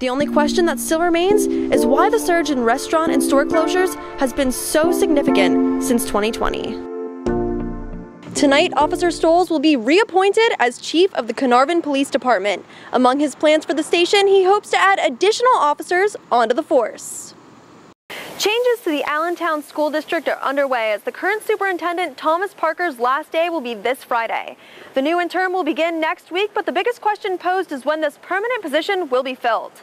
The only question that still remains is why the surge in restaurant and store closures has been so significant since 2020. Tonight, Officer Stoles will be reappointed as chief of the Caernarvon Police Department. Among his plans for the station, he hopes to add additional officers onto the force. Changes to the Allentown School District are underway as the current superintendent Thomas Parker's last day will be this Friday. The new interim will begin next week, but the biggest question posed is when this permanent position will be filled.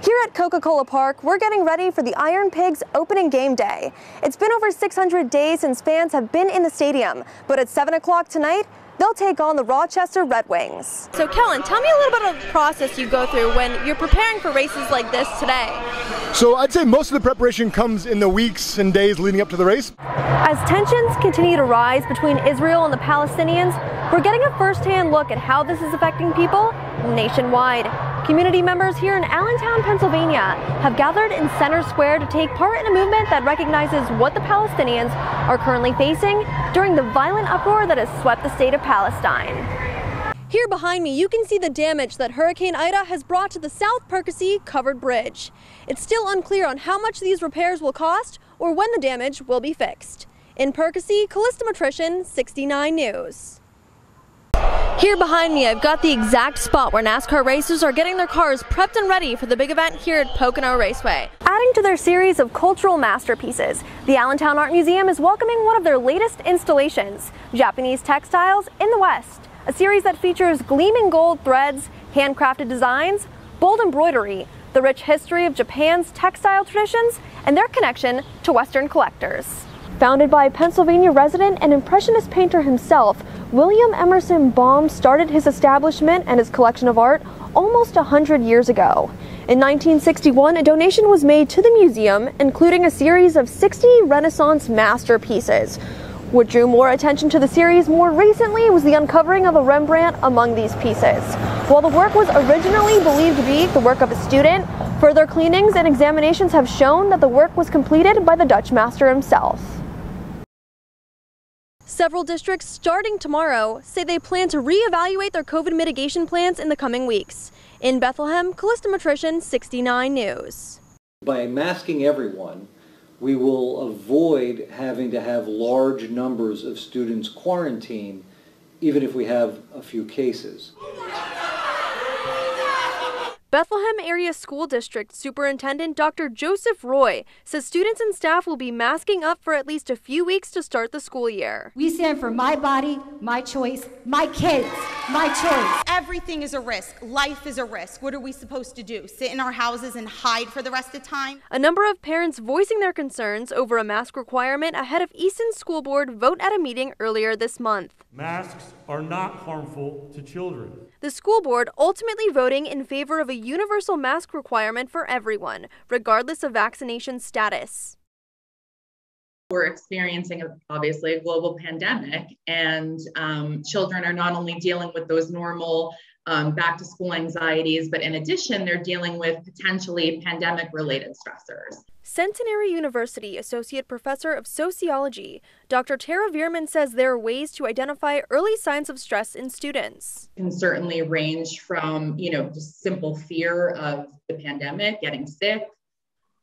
Here at Coca-Cola Park, we're getting ready for the IronPigs opening game day. It's been over 600 days since fans have been in the stadium, but at 7 o'clock tonight, they'll take on the Rochester Red Wings. So Kellen, tell me a little bit of the process you go through when you're preparing for races like this today. So I'd say most of the preparation comes in the weeks and days leading up to the race. As tensions continue to rise between Israel and the Palestinians, we're getting a first-hand look at how this is affecting people nationwide. Community members here in Allentown, Pennsylvania have gathered in Center Square to take part in a movement that recognizes what the Palestinians are currently facing during the violent uproar that has swept the state of Palestine. Here behind me, you can see the damage that Hurricane Ida has brought to the South Perkasie covered bridge. It's still unclear on how much these repairs will cost or when the damage will be fixed. In Perkasie, Kalista Mitrisin, 69 News. Here behind me, I've got the exact spot where NASCAR racers are getting their cars prepped and ready for the big event here at Pocono Raceway. Adding to their series of cultural masterpieces, the Allentown Art Museum is welcoming one of their latest installations, Japanese Textiles in the West, a series that features gleaming gold threads, handcrafted designs, bold embroidery, the rich history of Japan's textile traditions, and their connection to Western collectors. Founded by a Pennsylvania resident and Impressionist painter himself, William Emerson Baum started his establishment and his collection of art almost 100 years ago. In 1961, a donation was made to the museum, including a series of 60 Renaissance masterpieces. What drew more attention to the series more recently was the uncovering of a Rembrandt among these pieces. While the work was originally believed to be the work of a student, further cleanings and examinations have shown that the work was completed by the Dutch master himself. Several districts starting tomorrow say they plan to reevaluate their COVID mitigation plans in the coming weeks. In Bethlehem, Kalista Mitrisin, 69 News. By masking everyone, we will avoid having to have large numbers of students quarantined, even if we have a few cases. Bethlehem Area School District Superintendent Dr. Joseph Roy says students and staff will be masking up for at least a few weeks to start the school year. We stand for my body, my choice, my kids, my choice. Everything is a risk. Life is a risk. What are we supposed to do? Sit in our houses and hide for the rest of time? A number of parents voicing their concerns over a mask requirement ahead of Easton School Board vote at a meeting earlier this month. Masks are not harmful to children. The school board ultimately voting in favor of a universal mask requirement for everyone, regardless of vaccination status. We're experiencing, obviously, a global pandemic, and um, children are not only dealing with those normal um, back to school anxieties, but in addition, they're dealing with potentially pandemic related stressors. Centenary University Associate Professor of Sociology, Dr. Tara Veerman says there are ways to identify early signs of stress in students. Can certainly range from, you know, just simple fear of the pandemic, getting sick,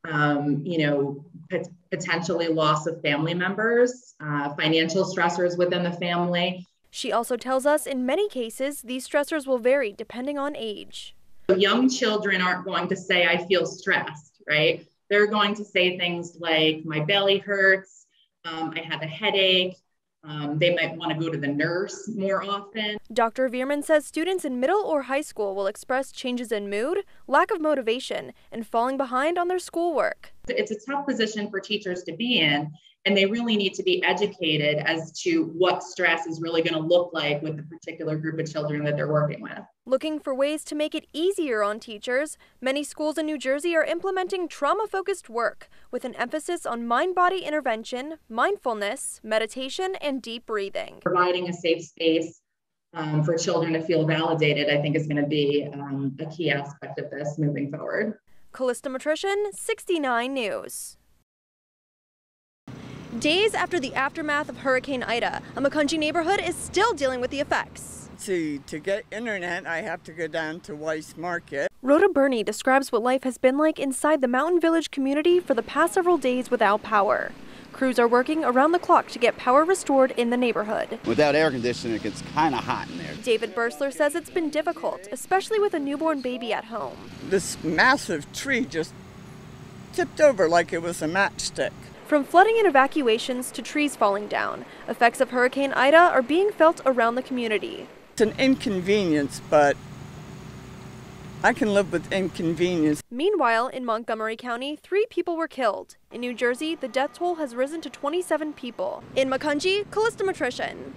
um, you know, pot- potentially loss of family members, uh, financial stressors within the family. She also tells us in many cases, these stressors will vary depending on age. Young children aren't going to say, I feel stressed, right? They're going to say things like, my belly hurts, um, I have a headache. Um, they might want to go to the nurse more often. Dr. Veerman says students in middle or high school will express changes in mood, lack of motivation, and falling behind on their schoolwork. It's a tough position for teachers to be in, and they really need to be educated as to what stress is really going to look like with the particular group of children that they're working with. Looking for ways to make it easier on teachers, many schools in New Jersey are implementing trauma focused work with an emphasis on mind body intervention, mindfulness, meditation, and deep breathing. Providing a safe space um, for children to feel validated, I think, is going to be um, a key aspect of this moving forward. Kalista Mitrisin, 69 News. Days after the aftermath of Hurricane Ida, a Macungie neighborhood is still dealing with the effects. To, to get internet, I have to go down to Weis Market. Rhoda Burney describes what life has been like inside the Mountain Village community for the past several days without power. Crews are working around the clock to get power restored in the neighborhood. Without air conditioning, it gets kind of hot in there. David Bursler says it's been difficult, especially with a newborn baby at home. This massive tree just tipped over like it was a matchstick. From flooding and evacuations to trees falling down, effects of Hurricane Ida are being felt around the community. It's an inconvenience, but I can live with inconvenience. Meanwhile, in Montgomery County, three people were killed. In New Jersey, the death toll has risen to 27 people. In Macungie, Kalista Mitrisin.